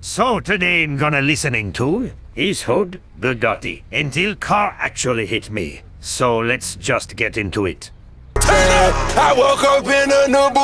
So today I'm gonna listening to Ace Hood Bugatti until car actually hit me. So let's just get into it. I woke up in a new